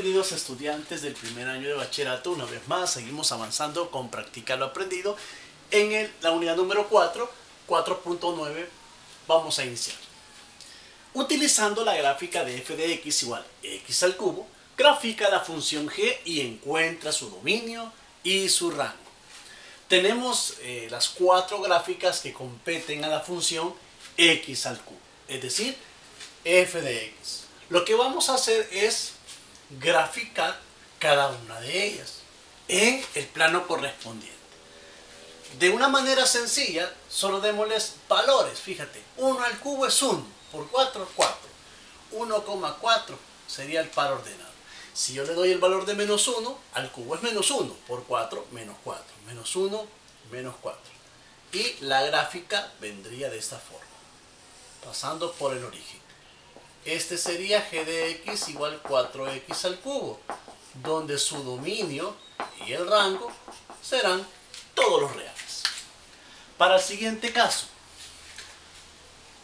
Bienvenidos estudiantes del primer año de bachillerato. Una vez más, seguimos avanzando con practicar lo aprendido. En el- la unidad número 4, 4.9, vamos a iniciar. Utilizando la gráfica de f de x igual x al cubo, grafica la función g y encuentra su dominio y su rango. Tenemos eh, las cuatro gráficas que competen a la función x al cubo, es decir, f de x. Lo que vamos a hacer es graficar cada una de ellas en el plano correspondiente. De una manera sencilla, solo démosles valores. Fíjate, 1 al cubo es 1, por 4 es 4. 1,4 sería el par ordenado. Si yo le doy el valor de menos 1, al cubo es menos 1, por 4, menos 4. Menos 1, menos 4. Y la gráfica vendría de esta forma, pasando por el origen. Este sería g de x igual 4x al cubo, donde su dominio y el rango serán todos los reales. Para el siguiente caso,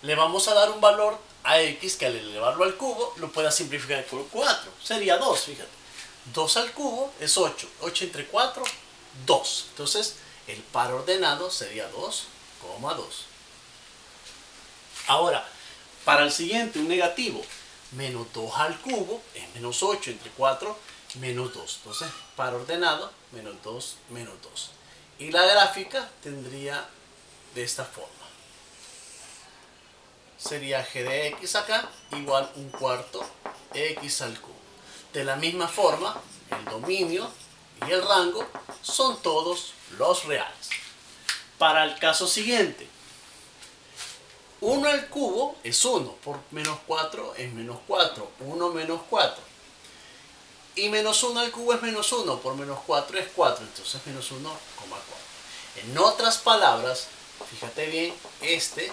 le vamos a dar un valor a x que al elevarlo al cubo lo pueda simplificar por 4. Sería 2, fíjate. 2 al cubo es 8. 8 entre 4, 2. Entonces, el par ordenado sería 2,2. Ahora, para el siguiente, un negativo, menos 2 al cubo es menos 8 entre 4, menos 2. Entonces, par ordenado, menos 2, menos 2. Y la gráfica tendría de esta forma. Sería g de x acá igual un cuarto x al cubo. De la misma forma, el dominio y el rango son todos los reales. Para el caso siguiente, 1 al cubo es 1, por menos 4 es menos 4, 1 menos 4. Y menos 1 al cubo es menos 1, por menos 4 es 4, entonces menos 1,4. En otras palabras, fíjate bien, este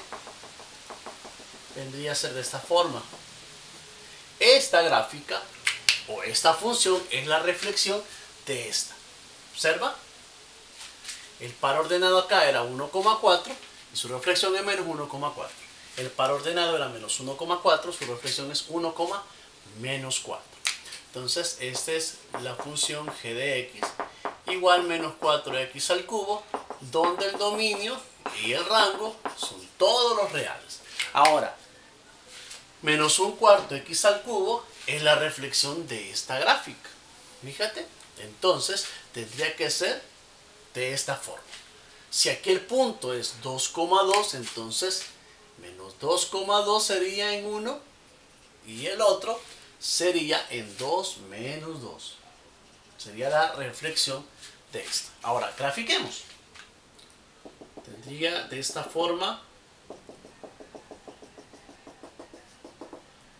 vendría a ser de esta forma. Esta gráfica o esta función es la reflexión de esta. ¿Observa? El par ordenado acá era 1,4 y su reflexión es menos 1,4. El par ordenado era menos 1,4, su reflexión es 1, menos 4. Entonces, esta es la función g de x igual menos 4x al cubo, donde el dominio y el rango son todos los reales. Ahora, menos un cuarto x al cubo es la reflexión de esta gráfica. Fíjate, entonces tendría que ser de esta forma. Si aquí el punto es 2,2, entonces menos 2,2 sería en 1 y el otro sería en 2 menos 2. Sería la reflexión de esta. Ahora, grafiquemos. Tendría de esta forma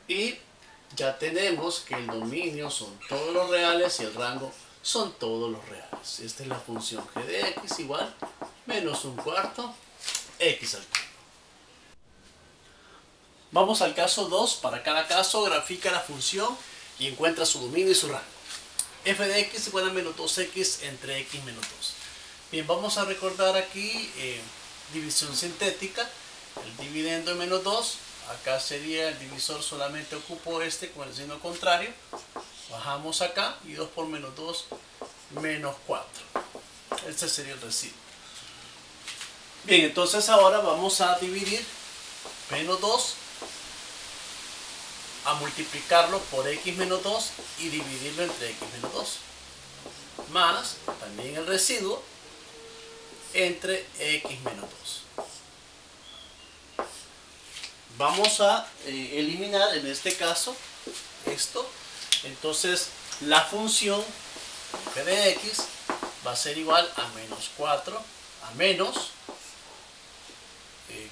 y ya tenemos que el dominio son todos los reales y el rango son todos los reales. Esta es la función g de x igual menos un cuarto x al cubo. Vamos al caso 2. Para cada caso grafica la función y encuentra su dominio y su rango. f de x igual a menos 2x entre x menos 2. Bien, vamos a recordar aquí eh, división sintética. El dividendo en menos 2. Acá sería el divisor solamente ocupo este con el signo contrario. Bajamos acá y 2 por menos 2, menos 4. Este sería el residuo. Bien, entonces ahora vamos a dividir menos 2 a multiplicarlo por x menos 2 y dividirlo entre x menos 2. Más también el residuo entre x menos 2. Vamos a eh, eliminar en este caso esto. Entonces la función f de x va a ser igual a menos 4 a menos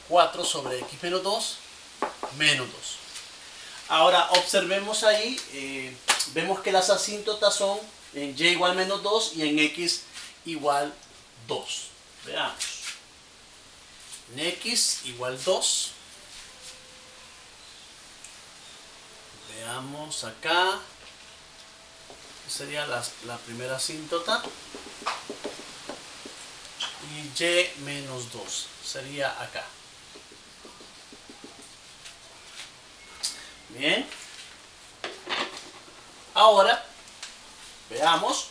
4 sobre x menos 2 menos 2. Ahora observemos ahí, eh, vemos que las asíntotas son en y igual menos 2 y en x igual 2. Veamos. En x igual 2. Veamos acá. Sería la, la primera asíntota. Y y menos 2 sería acá. Bien. Ahora Veamos.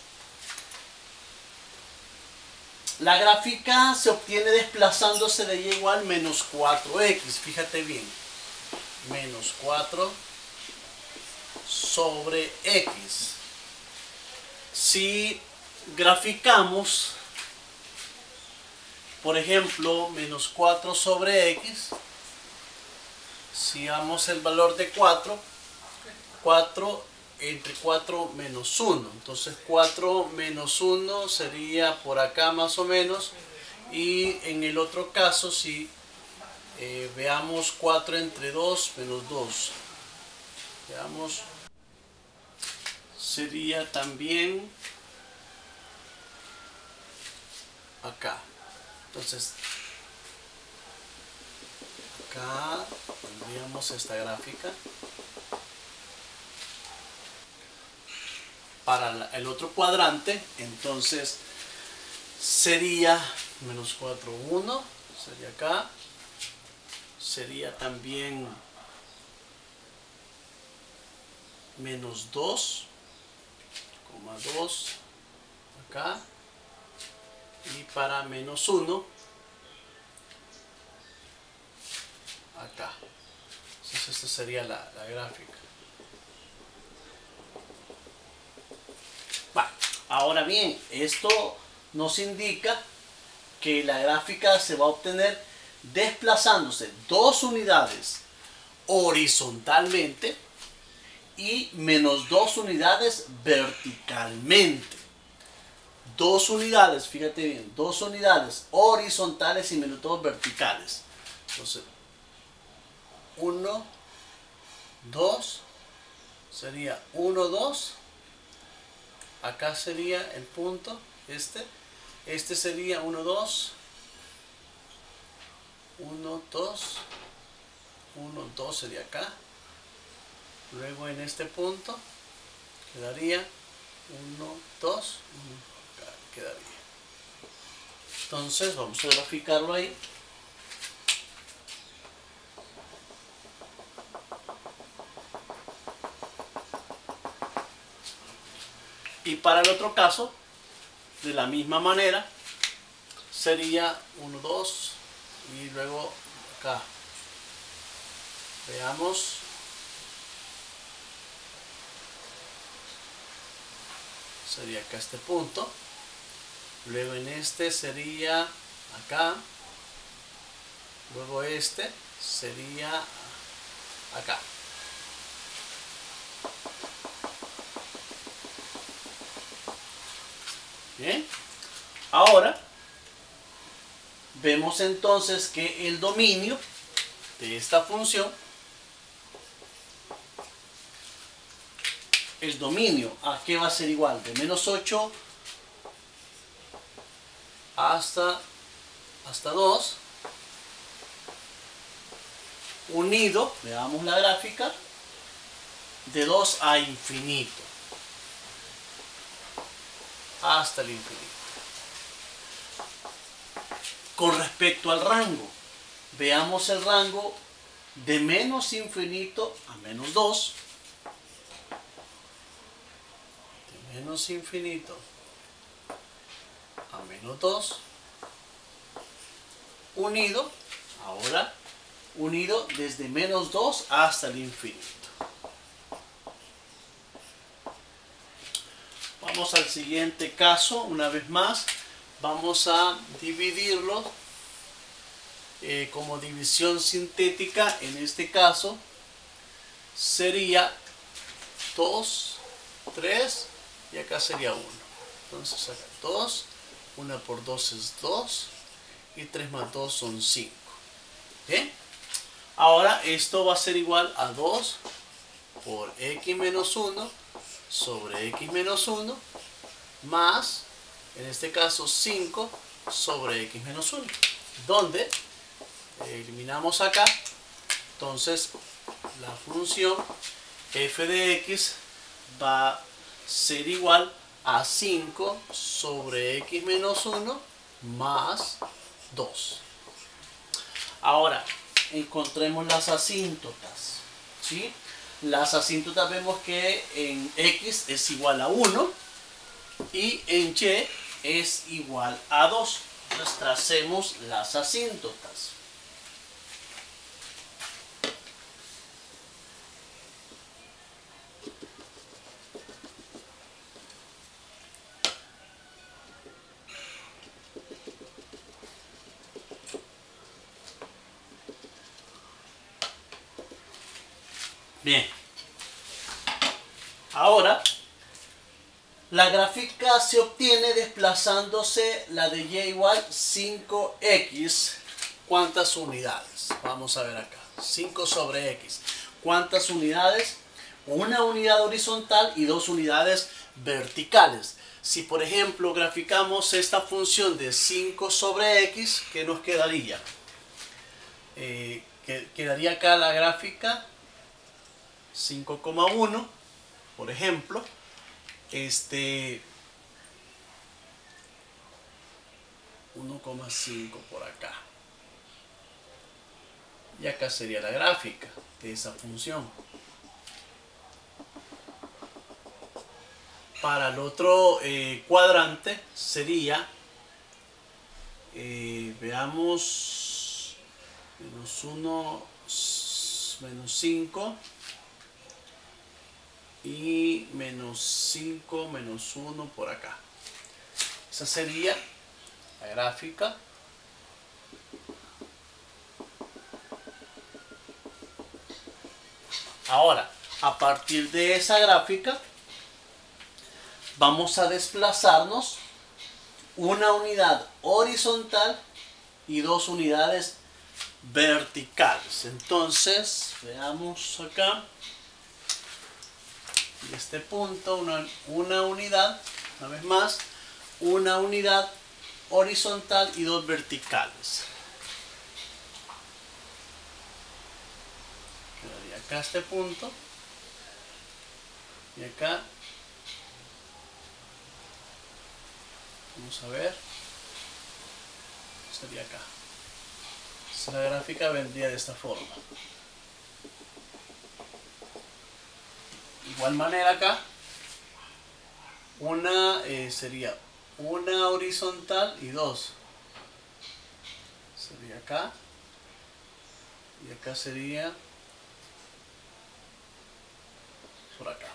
La gráfica se obtiene desplazándose de y igual menos 4x. Fíjate bien. Menos 4 sobre x. Si graficamos, por ejemplo, menos 4 sobre x, si damos el valor de 4, 4 entre 4 menos 1. Entonces 4 menos 1 sería por acá más o menos. Y en el otro caso, si eh, veamos 4 entre 2 menos 2. Veamos. Sería también acá. Entonces, acá tendríamos esta gráfica. para el otro cuadrante, entonces sería menos 4, 1, sería acá, sería también menos 2, 2, acá, y para menos 1, acá. Entonces esta sería la, la gráfica. Ahora bien, esto nos indica que la gráfica se va a obtener desplazándose dos unidades horizontalmente y menos dos unidades verticalmente. Dos unidades, fíjate bien, dos unidades horizontales y menos dos verticales. Entonces, uno, dos, sería uno, dos, acá sería el punto, este, este sería 1, 2, 1, 2, 1, 2 sería acá, luego en este punto quedaría 1, 2, 1, acá quedaría. Entonces vamos a graficarlo ahí. Para el otro caso, de la misma manera, sería 1, 2 y luego acá. Veamos. Sería acá este punto. Luego en este sería acá. Luego este sería acá. Bien. Ahora, vemos entonces que el dominio de esta función, el dominio, ¿a qué va a ser igual? De menos 8 hasta, hasta 2, unido, veamos la gráfica, de 2 a infinito hasta el infinito. Con respecto al rango, veamos el rango de menos infinito a menos 2. De menos infinito a menos 2. Unido, ahora, unido desde menos 2 hasta el infinito. Vamos al siguiente caso, una vez más, vamos a dividirlo eh, como división sintética, en este caso sería 2, 3 y acá sería 1. Entonces acá 2, 1 por 2 es 2 y 3 más 2 son 5. ¿Bien? Ahora esto va a ser igual a 2 por x menos 1 sobre x menos 1 más, en este caso, 5 sobre x menos 1. Donde eliminamos acá, entonces la función f de x va a ser igual a 5 sobre x menos 1 más 2. Ahora, encontremos las asíntotas. ¿sí? Las asíntotas vemos que en x es igual a 1 y en y es igual a 2. Entonces tracemos las asíntotas. Bien. Ahora, la gráfica se obtiene desplazándose la de y igual 5x. ¿Cuántas unidades? Vamos a ver acá. 5 sobre x. ¿Cuántas unidades? Una unidad horizontal y dos unidades verticales. Si por ejemplo graficamos esta función de 5 sobre x, ¿qué nos quedaría? Eh, quedaría acá la gráfica 5,1, por ejemplo, este 1,5 por acá. Y acá sería la gráfica de esa función. Para el otro eh, cuadrante sería, eh, veamos, menos 1, menos 5 y menos 5 menos 1 por acá. Esa sería la gráfica. Ahora, a partir de esa gráfica, vamos a desplazarnos una unidad horizontal y dos unidades verticales. Entonces, veamos acá este punto una, una unidad, una vez más, una unidad horizontal y dos verticales. Quedaría acá este punto y acá vamos a ver sería acá la gráfica vendría de esta forma igual manera acá, una eh, sería una horizontal y dos. Sería acá. Y acá sería por acá.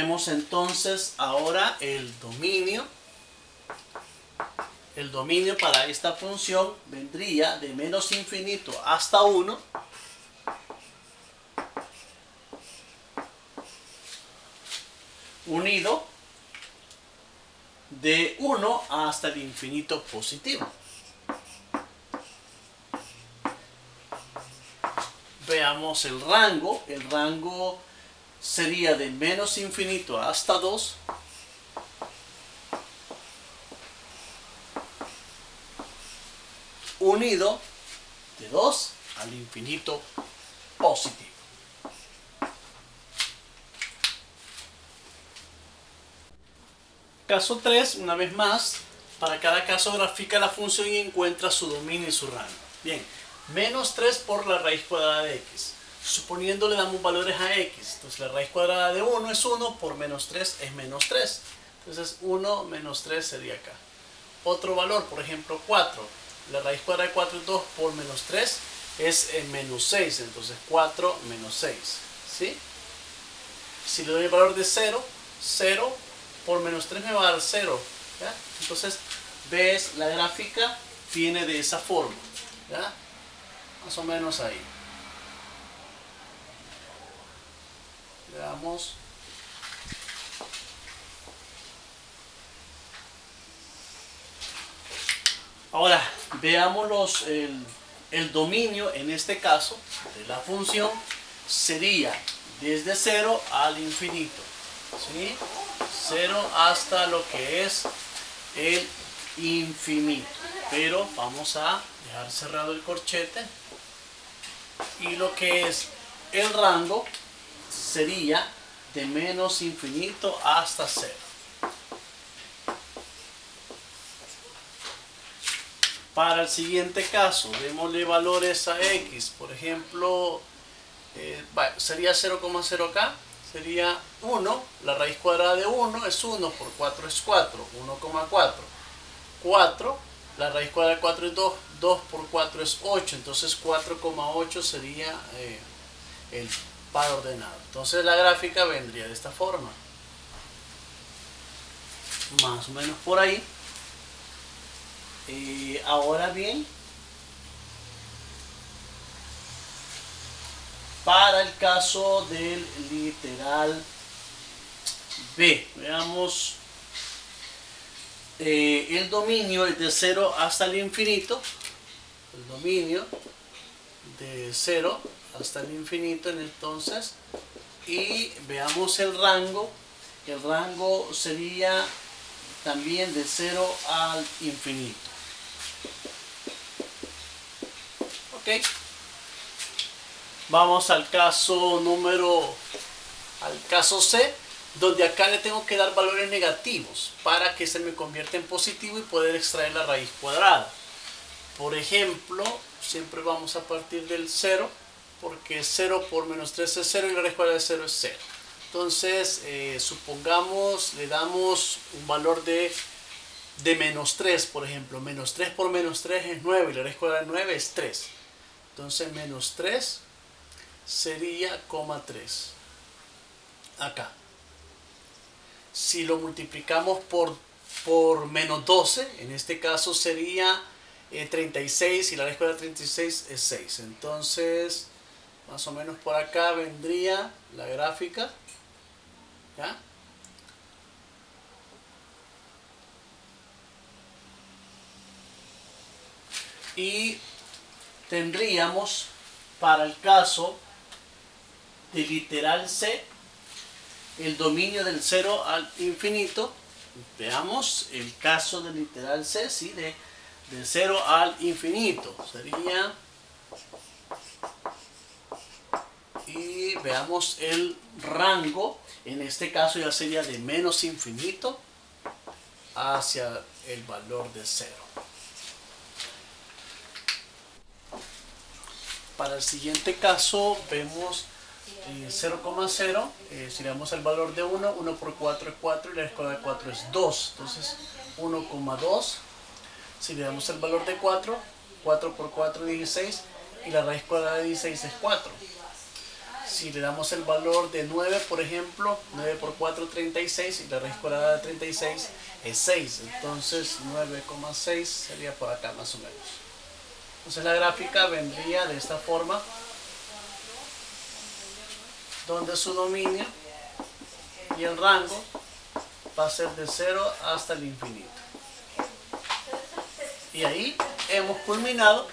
Vemos entonces ahora el dominio. El dominio para esta función vendría de menos infinito hasta 1. Unido de 1 hasta el infinito positivo. Veamos el rango. El rango sería de menos infinito hasta 2 unido de 2 al infinito positivo. Caso 3, una vez más, para cada caso grafica la función y encuentra su dominio y su rango. Bien, menos 3 por la raíz cuadrada de x suponiendo le damos valores a x. Entonces la raíz cuadrada de 1 es 1, por menos 3 es menos 3. Entonces 1 menos 3 sería acá. Otro valor, por ejemplo 4. La raíz cuadrada de 4 es 2 por menos 3 es menos 6. Entonces 4 menos 6. ¿Sí? Si le doy el valor de 0, 0 por menos 3 me va a dar 0. Entonces, ves, la gráfica viene de esa forma. ¿ya? Más o menos ahí. Veamos. Ahora, veamos los, el, dominio, en este caso, de la función, sería desde 0 al infinito. ¿sí? 0 hasta lo que es el infinito. Pero vamos a dejar cerrado el corchete. Y lo que es el rango sería de menos infinito hasta cero. Para el siguiente caso, démosle valores a x, por ejemplo, eh, sería 0,0 acá, sería 1, la raíz cuadrada de 1 es 1, por 4 es 4, 1,4. 4, la raíz cuadrada de 4 es 2, 2 por 4 es 8, entonces 4,8 sería eh, el par ordenado. Entonces la gráfica vendría de esta forma. Más o menos por ahí. Eh, ahora bien, para el caso del literal B, veamos, eh, el dominio es de 0 hasta el infinito, el dominio de 0 hasta el infinito entonces, y veamos el rango, el rango sería también de 0 al infinito. Vamos al caso número, al caso C, donde acá le tengo que dar valores negativos para que se me convierta en positivo y poder extraer la raíz cuadrada. Por ejemplo, siempre vamos a partir del 0, porque 0 por menos 3 es 0 y la raíz cuadrada de 0 es 0. Entonces, eh, supongamos, le damos un valor de, de menos 3, por ejemplo. Menos 3 por menos 3 es 9 y la raíz cuadrada de 9 es 3. Entonces menos 3 sería coma 3. Acá. Si lo multiplicamos por, por menos 12, en este caso sería 36 eh, y la raíz cuadrada de 36 es 6. Entonces, más o menos por acá vendría la gráfica. ¿Ya? Y tendríamos para el caso de literal C el dominio del 0 al infinito. Veamos el caso de literal C, ¿sí? de, de 0 al infinito. Sería... Y veamos el rango. En este caso ya sería de menos infinito hacia el valor de 0. Para el siguiente caso vemos 0,0, eh, eh, si le damos el valor de 1, 1 por 4 es 4 y la escuadra de 4 es 2. Entonces 1,2. Si le damos el valor de 4, 4 por 4 es 16 y la raíz cuadrada de 16 es 4. Si le damos el valor de 9, por ejemplo, 9 por 4 36 y la raíz cuadrada de 36 es 6. Entonces 9,6 sería por acá más o menos. Entonces la gráfica vendría de esta forma, donde su dominio y el rango va a ser de 0 hasta el infinito. Y ahí hemos culminado